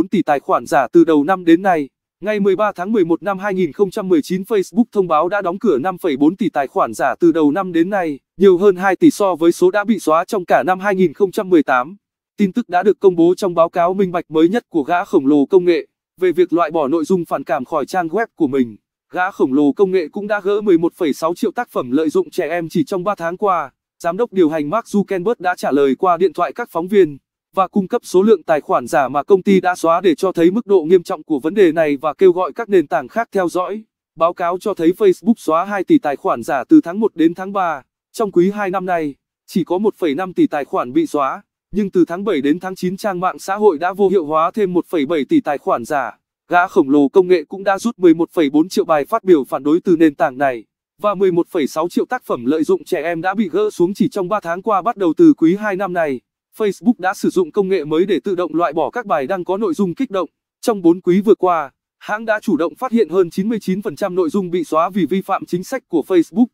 4 tỷ tài khoản giả từ đầu năm đến nay. Ngày 13 tháng 11 năm 2019 Facebook thông báo đã đóng cửa 5,4 tỷ tài khoản giả từ đầu năm đến nay, nhiều hơn 2 tỷ so với số đã bị xóa trong cả năm 2018. Tin tức đã được công bố trong báo cáo minh bạch mới nhất của gã khổng lồ công nghệ về việc loại bỏ nội dung phản cảm khỏi trang web của mình. Gã khổng lồ công nghệ cũng đã gỡ 11,6 triệu tác phẩm lợi dụng trẻ em chỉ trong 3 tháng qua. Giám đốc điều hành Mark Zuckerberg đã trả lời qua điện thoại các phóng viên và cung cấp số lượng tài khoản giả mà công ty đã xóa để cho thấy mức độ nghiêm trọng của vấn đề này và kêu gọi các nền tảng khác theo dõi. Báo cáo cho thấy Facebook xóa 2 tỷ tài khoản giả từ tháng 1 đến tháng 3. Trong quý 2 năm nay, chỉ có 1,5 tỷ tài khoản bị xóa, nhưng từ tháng 7 đến tháng 9 trang mạng xã hội đã vô hiệu hóa thêm 1,7 tỷ tài khoản giả. Gã khổng lồ công nghệ cũng đã rút 11,4 triệu bài phát biểu phản đối từ nền tảng này, và 11,6 triệu tác phẩm lợi dụng trẻ em đã bị gỡ xuống chỉ trong 3 tháng qua bắt đầu từ quý 2 năm nay. Facebook đã sử dụng công nghệ mới để tự động loại bỏ các bài đăng có nội dung kích động. Trong 4 quý vừa qua, hãng đã chủ động phát hiện hơn 99% nội dung bị xóa vì vi phạm chính sách của Facebook.